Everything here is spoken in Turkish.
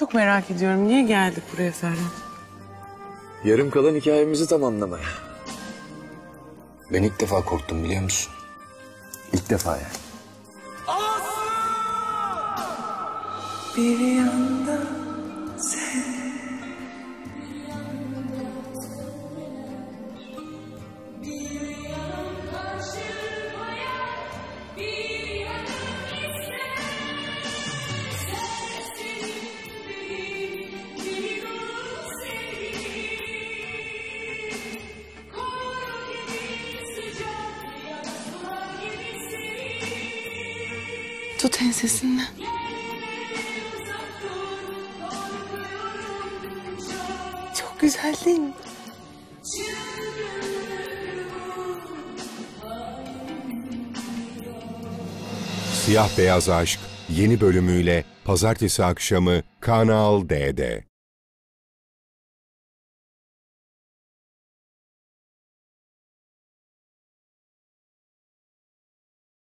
Çok merak ediyorum. Niye geldik buraya Ferhat? Yarım kalan hikayemizi tamamlamaya. Ben ilk defa korktum biliyor musun? İlk defa yani. Bir yanda Tut ensesinden. Çok güzel? Siyah Beyaz Aşk yeni bölümüyle pazartesi akşamı Kanal D'de.